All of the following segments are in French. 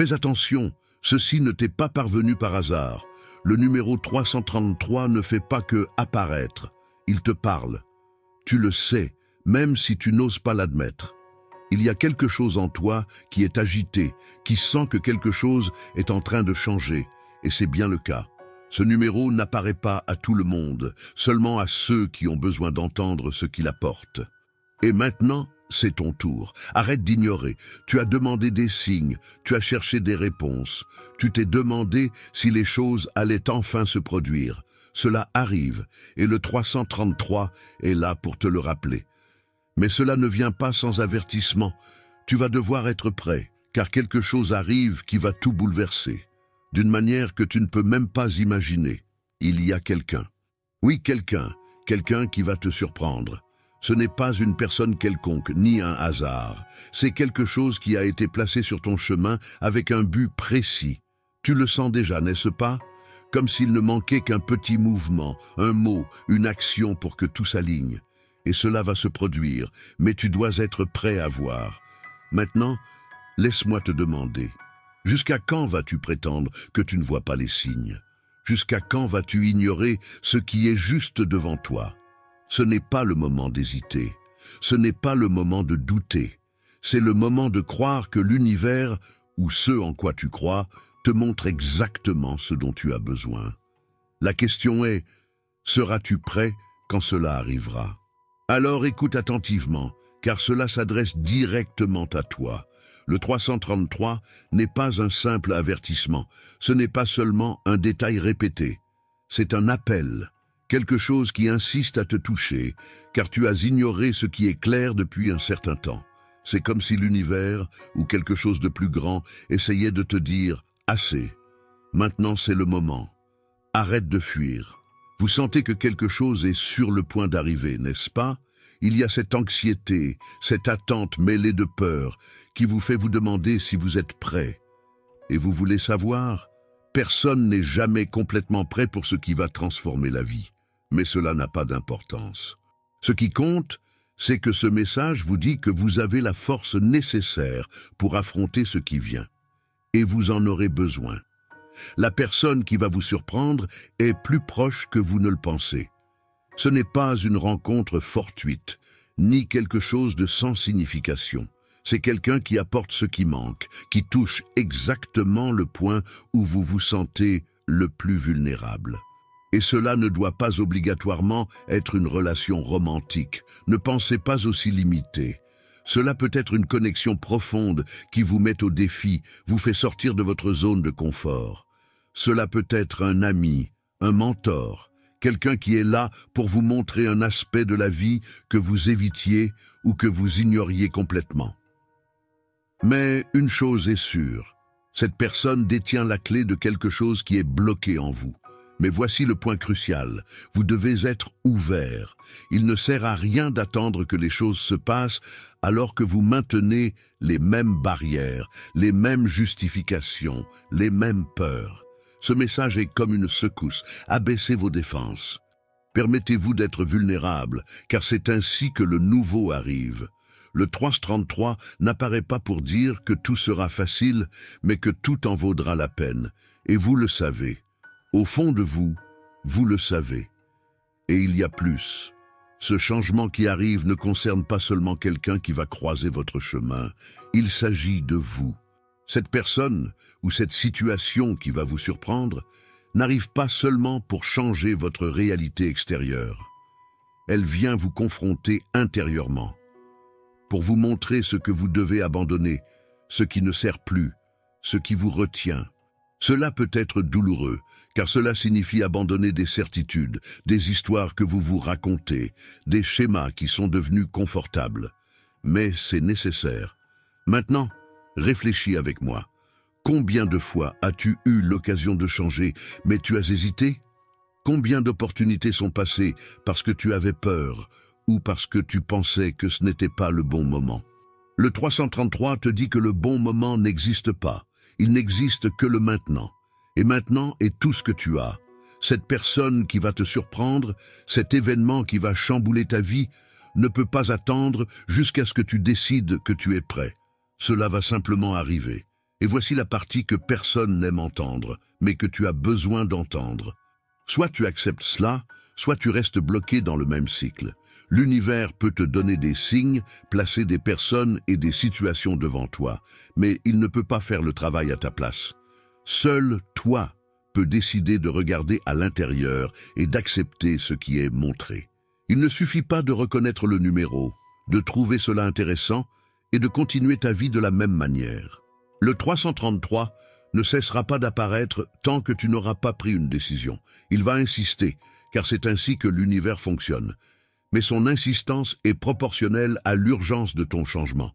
Fais attention, ceci ne t'est pas parvenu par hasard. Le numéro 333 ne fait pas que apparaître, il te parle. Tu le sais, même si tu n'oses pas l'admettre. Il y a quelque chose en toi qui est agité, qui sent que quelque chose est en train de changer, et c'est bien le cas. Ce numéro n'apparaît pas à tout le monde, seulement à ceux qui ont besoin d'entendre ce qu'il apporte. Et maintenant, c'est ton tour. Arrête d'ignorer. Tu as demandé des signes, tu as cherché des réponses. Tu t'es demandé si les choses allaient enfin se produire. Cela arrive, et le 333 est là pour te le rappeler. Mais cela ne vient pas sans avertissement. Tu vas devoir être prêt, car quelque chose arrive qui va tout bouleverser. D'une manière que tu ne peux même pas imaginer. Il y a quelqu'un. Oui, quelqu'un. Quelqu'un qui va te surprendre. Ce n'est pas une personne quelconque, ni un hasard. C'est quelque chose qui a été placé sur ton chemin avec un but précis. Tu le sens déjà, n'est-ce pas? Comme s'il ne manquait qu'un petit mouvement, un mot, une action pour que tout s'aligne. Et cela va se produire, mais tu dois être prêt à voir. Maintenant, laisse-moi te demander, jusqu'à quand vas-tu prétendre que tu ne vois pas les signes? Jusqu'à quand vas-tu ignorer ce qui est juste devant toi? Ce n'est pas le moment d'hésiter, ce n'est pas le moment de douter, c'est le moment de croire que l'univers, ou ce en quoi tu crois, te montre exactement ce dont tu as besoin. La question est, seras-tu prêt quand cela arrivera? Alors écoute attentivement, car cela s'adresse directement à toi. Le 333 n'est pas un simple avertissement, ce n'est pas seulement un détail répété, c'est un appel, quelque chose qui insiste à te toucher, car tu as ignoré ce qui est clair depuis un certain temps. C'est comme si l'univers, ou quelque chose de plus grand, essayait de te dire « assez ». Maintenant c'est le moment. Arrête de fuir. Vous sentez que quelque chose est sur le point d'arriver, n'est-ce pas? Il y a cette anxiété, cette attente mêlée de peur, qui vous fait vous demander si vous êtes prêt. Et vous voulez savoir Personne n'est jamais complètement prêt pour ce qui va transformer la vie mais cela n'a pas d'importance. Ce qui compte, c'est que ce message vous dit que vous avez la force nécessaire pour affronter ce qui vient. Et vous en aurez besoin. La personne qui va vous surprendre est plus proche que vous ne le pensez. Ce n'est pas une rencontre fortuite, ni quelque chose de sans signification. C'est quelqu'un qui apporte ce qui manque, qui touche exactement le point où vous vous sentez le plus vulnérable. Et cela ne doit pas obligatoirement être une relation romantique. Ne pensez pas aussi limité. Cela peut être une connexion profonde qui vous met au défi, vous fait sortir de votre zone de confort. Cela peut être un ami, un mentor, quelqu'un qui est là pour vous montrer un aspect de la vie que vous évitiez ou que vous ignoriez complètement. Mais une chose est sûre, cette personne détient la clé de quelque chose qui est bloqué en vous. Mais voici le point crucial. Vous devez être ouvert. Il ne sert à rien d'attendre que les choses se passent alors que vous maintenez les mêmes barrières, les mêmes justifications, les mêmes peurs. Ce message est comme une secousse. Abaissez vos défenses. Permettez-vous d'être vulnérable, car c'est ainsi que le nouveau arrive. Le 333 n'apparaît pas pour dire que tout sera facile, mais que tout en vaudra la peine. Et vous le savez. Au fond de vous, vous le savez. Et il y a plus. Ce changement qui arrive ne concerne pas seulement quelqu'un qui va croiser votre chemin, il s'agit de vous. Cette personne ou cette situation qui va vous surprendre n'arrive pas seulement pour changer votre réalité extérieure. Elle vient vous confronter intérieurement, pour vous montrer ce que vous devez abandonner, ce qui ne sert plus, ce qui vous retient. Cela peut être douloureux, car cela signifie abandonner des certitudes, des histoires que vous vous racontez, des schémas qui sont devenus confortables. Mais c'est nécessaire. Maintenant, réfléchis avec moi. Combien de fois as-tu eu l'occasion de changer, mais tu as hésité? Combien d'opportunités sont passées parce que tu avais peur ou parce que tu pensais que ce n'était pas le bon moment? Le 333 te dit que le bon moment n'existe pas. Il n'existe que le maintenant. Et maintenant est tout ce que tu as. Cette personne qui va te surprendre, cet événement qui va chambouler ta vie, ne peut pas attendre jusqu'à ce que tu décides que tu es prêt. Cela va simplement arriver. Et voici la partie que personne n'aime entendre, mais que tu as besoin d'entendre. Soit tu acceptes cela, soit tu restes bloqué dans le même cycle. L'univers peut te donner des signes, placer des personnes et des situations devant toi, mais il ne peut pas faire le travail à ta place. Seul toi peut décider de regarder à l'intérieur et d'accepter ce qui est montré. Il ne suffit pas de reconnaître le numéro, de trouver cela intéressant et de continuer ta vie de la même manière. Le 333 ne cessera pas d'apparaître tant que tu n'auras pas pris une décision. Il va insister, car c'est ainsi que l'univers fonctionne. Mais son insistance est proportionnelle à l'urgence de ton changement.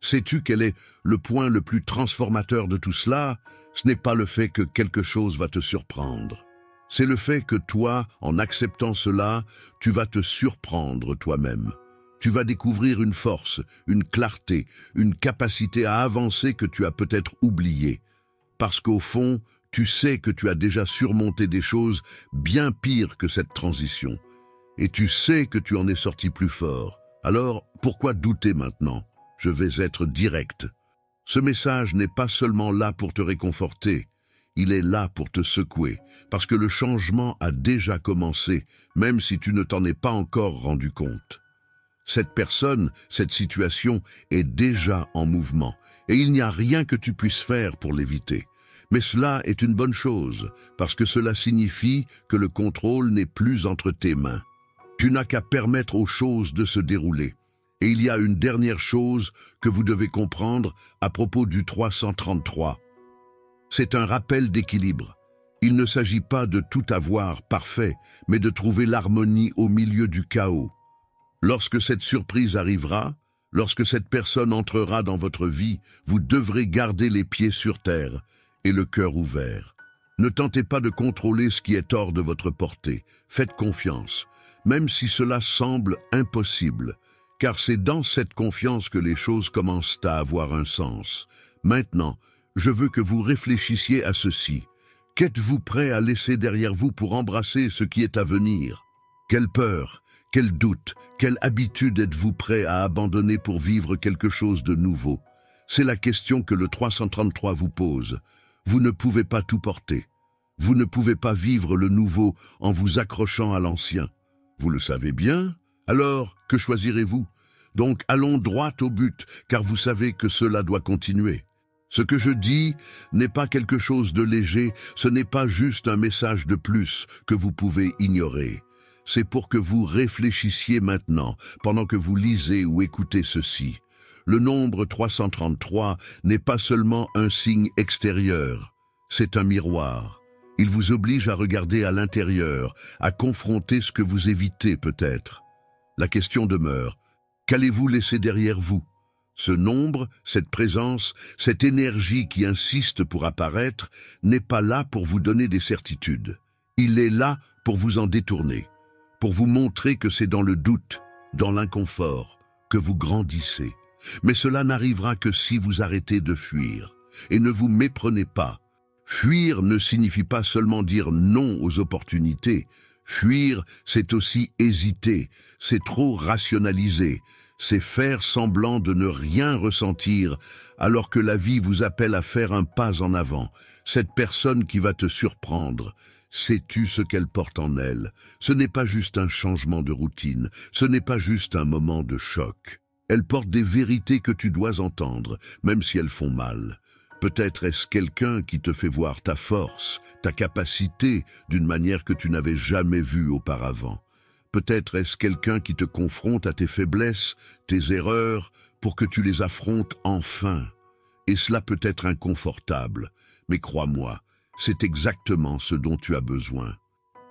Sais-tu quel est le point le plus transformateur de tout cela? Ce n'est pas le fait que quelque chose va te surprendre. C'est le fait que toi, en acceptant cela, tu vas te surprendre toi-même. Tu vas découvrir une force, une clarté, une capacité à avancer que tu as peut-être oubliée. Parce qu'au fond, tu sais que tu as déjà surmonté des choses bien pires que cette transition. Et tu sais que tu en es sorti plus fort. Alors, pourquoi douter maintenant? Je vais être direct. Ce message n'est pas seulement là pour te réconforter, il est là pour te secouer, parce que le changement a déjà commencé, même si tu ne t'en es pas encore rendu compte. Cette personne, cette situation est déjà en mouvement, et il n'y a rien que tu puisses faire pour l'éviter. Mais cela est une bonne chose, parce que cela signifie que le contrôle n'est plus entre tes mains. Tu n'as qu'à permettre aux choses de se dérouler. Et il y a une dernière chose que vous devez comprendre à propos du 333. C'est un rappel d'équilibre. Il ne s'agit pas de tout avoir parfait, mais de trouver l'harmonie au milieu du chaos. Lorsque cette surprise arrivera, lorsque cette personne entrera dans votre vie, vous devrez garder les pieds sur terre et le cœur ouvert. Ne tentez pas de contrôler ce qui est hors de votre portée. Faites confiance, même si cela semble impossible, car c'est dans cette confiance que les choses commencent à avoir un sens. Maintenant, je veux que vous réfléchissiez à ceci. Qu'êtes-vous prêt à laisser derrière vous pour embrasser ce qui est à venir? Quelle peur, quel doute, quelle habitude êtes-vous prêt à abandonner pour vivre quelque chose de nouveau? C'est la question que le 333 vous pose. Vous ne pouvez pas tout porter. Vous ne pouvez pas vivre le nouveau en vous accrochant à l'ancien. Vous le savez bien Alors, que choisirez-vous? Donc allons droit au but, car vous savez que cela doit continuer. Ce que je dis n'est pas quelque chose de léger, ce n'est pas juste un message de plus que vous pouvez ignorer. C'est pour que vous réfléchissiez maintenant, pendant que vous lisez ou écoutez ceci. Le nombre 333 n'est pas seulement un signe extérieur, c'est un miroir. Il vous oblige à regarder à l'intérieur, à confronter ce que vous évitez peut-être. La question demeure, qu'allez-vous laisser derrière vous? Ce nombre, cette présence, cette énergie qui insiste pour apparaître, n'est pas là pour vous donner des certitudes. Il est là pour vous en détourner, pour vous montrer que c'est dans le doute, dans l'inconfort, que vous grandissez. Mais cela n'arrivera que si vous arrêtez de fuir. Et ne vous méprenez pas. Fuir ne signifie pas seulement dire non aux opportunités. Fuir, c'est aussi hésiter, c'est trop rationaliser, c'est faire semblant de ne rien ressentir alors que la vie vous appelle à faire un pas en avant. Cette personne qui va te surprendre, sais-tu ce qu'elle porte en elle? Ce n'est pas juste un changement de routine, ce n'est pas juste un moment de choc. Elle porte des vérités que tu dois entendre, même si elles font mal. Peut-être est-ce quelqu'un qui te fait voir ta force, ta capacité, d'une manière que tu n'avais jamais vue auparavant. Peut-être est-ce quelqu'un qui te confronte à tes faiblesses, tes erreurs, pour que tu les affrontes enfin. Et cela peut être inconfortable, mais crois-moi, c'est exactement ce dont tu as besoin.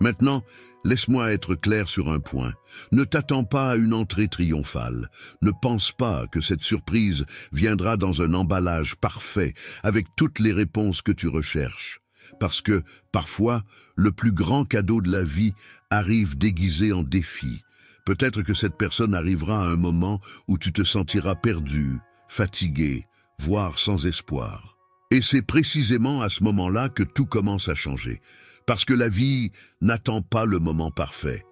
Maintenant, laisse-moi être clair sur un point. Ne t'attends pas à une entrée triomphale. Ne pense pas que cette surprise viendra dans un emballage parfait, avec toutes les réponses que tu recherches parce que, parfois, le plus grand cadeau de la vie arrive déguisé en défi. Peut-être que cette personne arrivera à un moment où tu te sentiras perdu, fatigué, voire sans espoir. Et c'est précisément à ce moment-là que tout commence à changer, parce que la vie n'attend pas le moment parfait.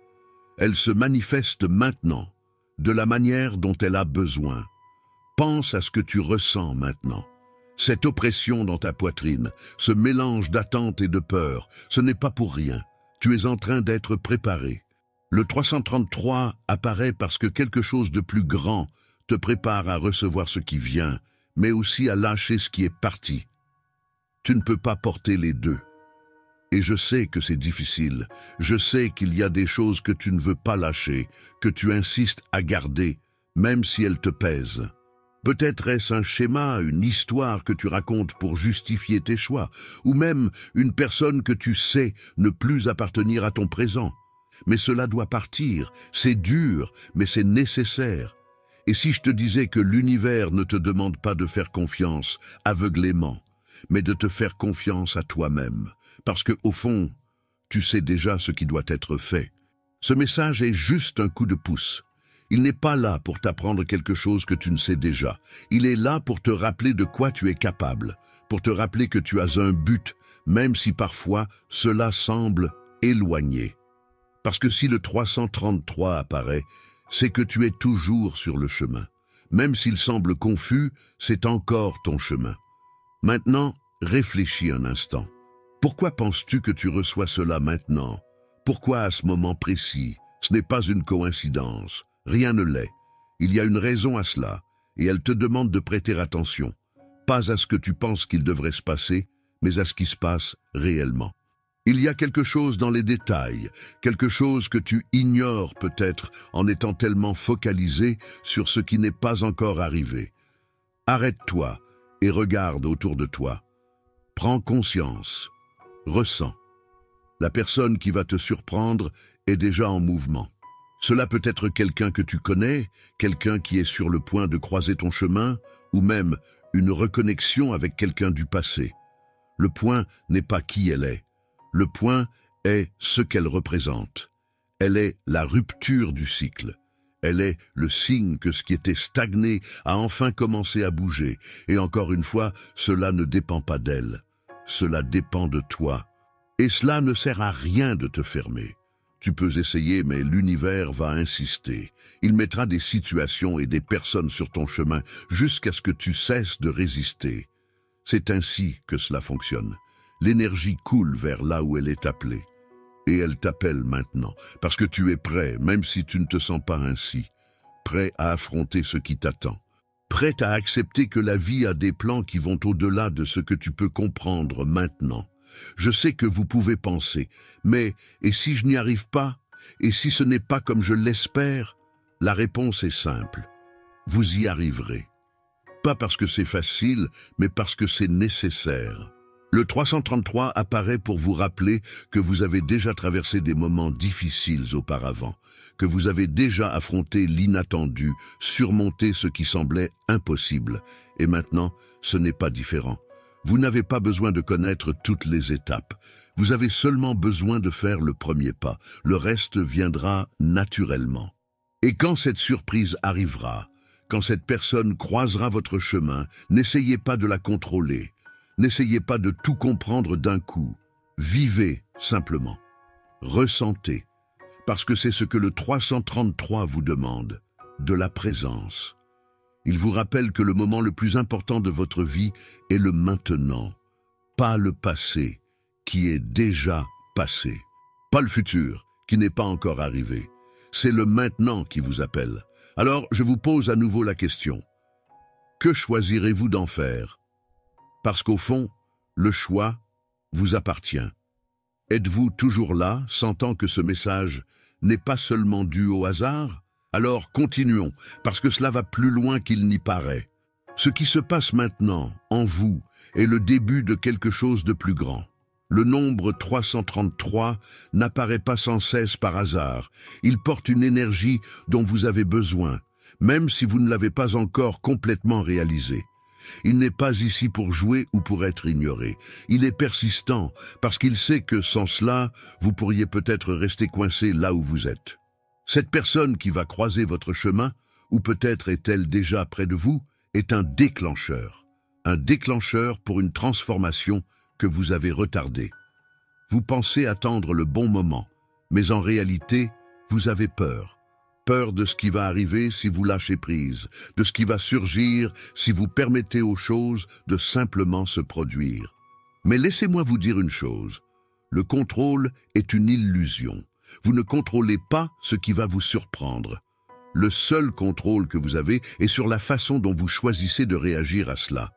Elle se manifeste maintenant, de la manière dont elle a besoin. Pense à ce que tu ressens maintenant. Cette oppression dans ta poitrine, ce mélange d'attente et de peur, ce n'est pas pour rien. Tu es en train d'être préparé. Le 333 apparaît parce que quelque chose de plus grand te prépare à recevoir ce qui vient, mais aussi à lâcher ce qui est parti. Tu ne peux pas porter les deux. Et je sais que c'est difficile. Je sais qu'il y a des choses que tu ne veux pas lâcher, que tu insistes à garder, même si elles te pèsent. Peut-être est-ce un schéma, une histoire que tu racontes pour justifier tes choix, ou même une personne que tu sais ne plus appartenir à ton présent. Mais cela doit partir, c'est dur, mais c'est nécessaire. Et si je te disais que l'univers ne te demande pas de faire confiance aveuglément, mais de te faire confiance à toi-même, parce que, au fond, tu sais déjà ce qui doit être fait. Ce message est juste un coup de pouce. Il n'est pas là pour t'apprendre quelque chose que tu ne sais déjà. Il est là pour te rappeler de quoi tu es capable, pour te rappeler que tu as un but, même si parfois cela semble éloigné. Parce que si le 333 apparaît, c'est que tu es toujours sur le chemin. Même s'il semble confus, c'est encore ton chemin. Maintenant, réfléchis un instant. Pourquoi penses-tu que tu reçois cela maintenant? Pourquoi à ce moment précis? Ce n'est pas une coïncidence. Rien ne l'est. Il y a une raison à cela, et elle te demande de prêter attention, pas à ce que tu penses qu'il devrait se passer, mais à ce qui se passe réellement. Il y a quelque chose dans les détails, quelque chose que tu ignores peut-être en étant tellement focalisé sur ce qui n'est pas encore arrivé. Arrête-toi et regarde autour de toi. Prends conscience, ressens. La personne qui va te surprendre est déjà en mouvement. Cela peut être quelqu'un que tu connais, quelqu'un qui est sur le point de croiser ton chemin, ou même une reconnexion avec quelqu'un du passé. Le point n'est pas qui elle est, le point est ce qu'elle représente. Elle est la rupture du cycle. Elle est le signe que ce qui était stagné a enfin commencé à bouger. Et encore une fois, cela ne dépend pas d'elle. Cela dépend de toi. Et cela ne sert à rien de te fermer. Tu peux essayer, mais l'univers va insister. Il mettra des situations et des personnes sur ton chemin jusqu'à ce que tu cesses de résister. C'est ainsi que cela fonctionne. L'énergie coule vers là où elle est appelée. Et elle t'appelle maintenant, parce que tu es prêt, même si tu ne te sens pas ainsi, prêt à affronter ce qui t'attend, prêt à accepter que la vie a des plans qui vont au-delà de ce que tu peux comprendre maintenant. Je sais que vous pouvez penser, mais et si je n'y arrive pas Et si ce n'est pas comme je l'espère? La réponse est simple. Vous y arriverez. Pas parce que c'est facile, mais parce que c'est nécessaire. Le 333 apparaît pour vous rappeler que vous avez déjà traversé des moments difficiles auparavant, que vous avez déjà affronté l'inattendu, surmonté ce qui semblait impossible. Et maintenant, ce n'est pas différent. Vous n'avez pas besoin de connaître toutes les étapes. Vous avez seulement besoin de faire le premier pas. Le reste viendra naturellement. Et quand cette surprise arrivera, quand cette personne croisera votre chemin, n'essayez pas de la contrôler. N'essayez pas de tout comprendre d'un coup. Vivez simplement. Ressentez. Parce que c'est ce que le 333 vous demande. De la présence. Il vous rappelle que le moment le plus important de votre vie est le maintenant. Pas le passé, qui est déjà passé. Pas le futur, qui n'est pas encore arrivé. C'est le maintenant qui vous appelle. Alors, je vous pose à nouveau la question. Que choisirez-vous d'en faire parce qu'au fond, le choix vous appartient. Êtes-vous toujours là, sentant que ce message n'est pas seulement dû au hasard? Alors continuons, parce que cela va plus loin qu'il n'y paraît. Ce qui se passe maintenant, en vous, est le début de quelque chose de plus grand. Le nombre 333 n'apparaît pas sans cesse par hasard. Il porte une énergie dont vous avez besoin, même si vous ne l'avez pas encore complètement réalisée. Il n'est pas ici pour jouer ou pour être ignoré. Il est persistant parce qu'il sait que sans cela, vous pourriez peut-être rester coincé là où vous êtes. Cette personne qui va croiser votre chemin, ou peut-être est-elle déjà près de vous, est un déclencheur. Un déclencheur pour une transformation que vous avez retardée. Vous pensez attendre le bon moment, mais en réalité, vous avez peur. Peur de ce qui va arriver si vous lâchez prise, de ce qui va surgir si vous permettez aux choses de simplement se produire. Mais laissez-moi vous dire une chose. Le contrôle est une illusion. Vous ne contrôlez pas ce qui va vous surprendre. Le seul contrôle que vous avez est sur la façon dont vous choisissez de réagir à cela.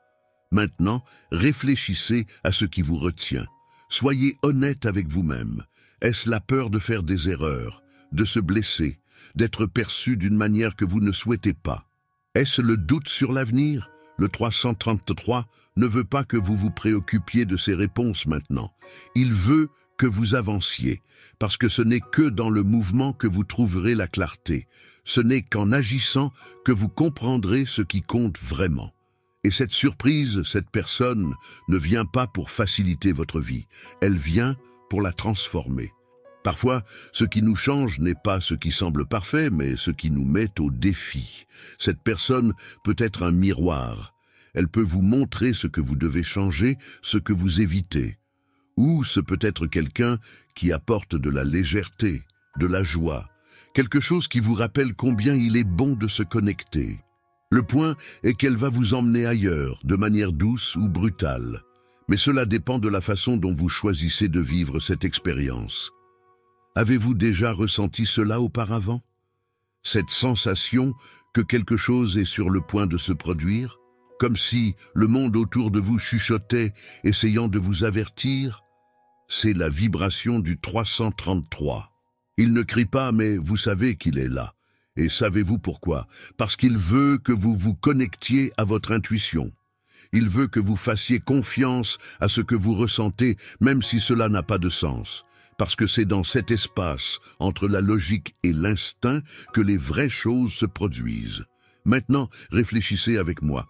Maintenant, réfléchissez à ce qui vous retient. Soyez honnête avec vous-même. Est-ce la peur de faire des erreurs, de se blesser, d'être perçu d'une manière que vous ne souhaitez pas Est-ce le doute sur l'avenir? Le 333 ne veut pas que vous vous préoccupiez de ces réponses maintenant. Il veut que vous avanciez, parce que ce n'est que dans le mouvement que vous trouverez la clarté. Ce n'est qu'en agissant que vous comprendrez ce qui compte vraiment. Et cette surprise, cette personne, ne vient pas pour faciliter votre vie, elle vient pour la transformer. Parfois, ce qui nous change n'est pas ce qui semble parfait, mais ce qui nous met au défi. Cette personne peut être un miroir. Elle peut vous montrer ce que vous devez changer, ce que vous évitez. Ou ce peut être quelqu'un qui apporte de la légèreté, de la joie, quelque chose qui vous rappelle combien il est bon de se connecter. Le point est qu'elle va vous emmener ailleurs, de manière douce ou brutale. Mais cela dépend de la façon dont vous choisissez de vivre cette expérience. Avez-vous déjà ressenti cela auparavant? Cette sensation que quelque chose est sur le point de se produire Comme si le monde autour de vous chuchotait, essayant de vous avertir? C'est la vibration du 333. Il ne crie pas, mais vous savez qu'il est là. Et savez-vous pourquoi? Parce qu'il veut que vous vous connectiez à votre intuition. Il veut que vous fassiez confiance à ce que vous ressentez, même si cela n'a pas de sens parce que c'est dans cet espace, entre la logique et l'instinct, que les vraies choses se produisent. Maintenant, réfléchissez avec moi.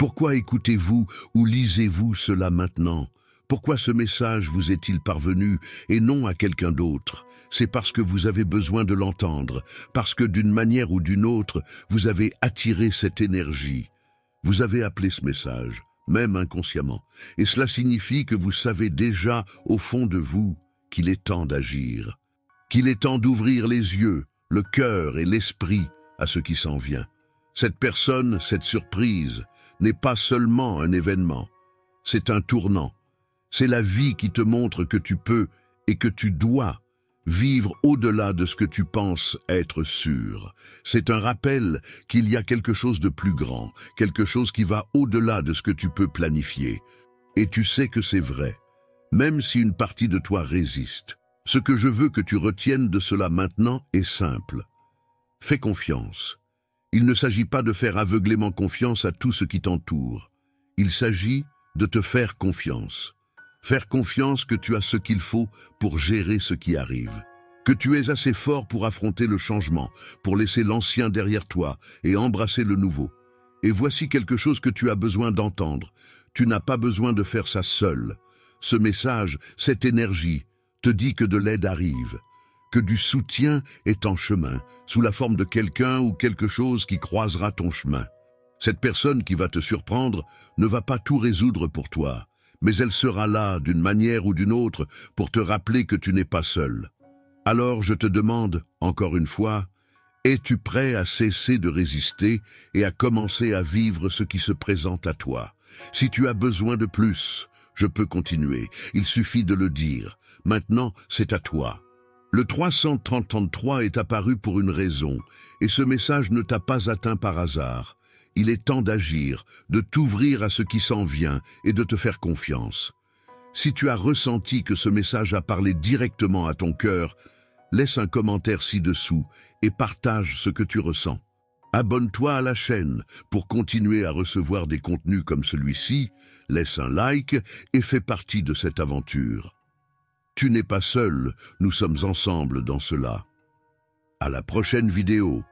Pourquoi écoutez-vous ou lisez-vous cela maintenant? Pourquoi ce message vous est-il parvenu et non à quelqu'un d'autre? C'est parce que vous avez besoin de l'entendre, parce que d'une manière ou d'une autre, vous avez attiré cette énergie. Vous avez appelé ce message, même inconsciemment, et cela signifie que vous savez déjà, au fond de vous, qu'il est temps d'agir, qu'il est temps d'ouvrir les yeux, le cœur et l'esprit à ce qui s'en vient. Cette personne, cette surprise, n'est pas seulement un événement, c'est un tournant. C'est la vie qui te montre que tu peux et que tu dois vivre au-delà de ce que tu penses être sûr. C'est un rappel qu'il y a quelque chose de plus grand, quelque chose qui va au-delà de ce que tu peux planifier. Et tu sais que c'est vrai même si une partie de toi résiste. Ce que je veux que tu retiennes de cela maintenant est simple. Fais confiance. Il ne s'agit pas de faire aveuglément confiance à tout ce qui t'entoure. Il s'agit de te faire confiance. Faire confiance que tu as ce qu'il faut pour gérer ce qui arrive. Que tu es assez fort pour affronter le changement, pour laisser l'ancien derrière toi et embrasser le nouveau. Et voici quelque chose que tu as besoin d'entendre. Tu n'as pas besoin de faire ça seul. Ce message, cette énergie, te dit que de l'aide arrive, que du soutien est en chemin, sous la forme de quelqu'un ou quelque chose qui croisera ton chemin. Cette personne qui va te surprendre ne va pas tout résoudre pour toi, mais elle sera là, d'une manière ou d'une autre, pour te rappeler que tu n'es pas seul. Alors je te demande, encore une fois, es-tu prêt à cesser de résister et à commencer à vivre ce qui se présente à toi? Si tu as besoin de plus, je peux continuer, il suffit de le dire. Maintenant, c'est à toi. Le 333 est apparu pour une raison, et ce message ne t'a pas atteint par hasard. Il est temps d'agir, de t'ouvrir à ce qui s'en vient et de te faire confiance. Si tu as ressenti que ce message a parlé directement à ton cœur, laisse un commentaire ci-dessous et partage ce que tu ressens. Abonne-toi à la chaîne pour continuer à recevoir des contenus comme celui-ci, laisse un like et fais partie de cette aventure. Tu n'es pas seul, nous sommes ensemble dans cela. À la prochaine vidéo.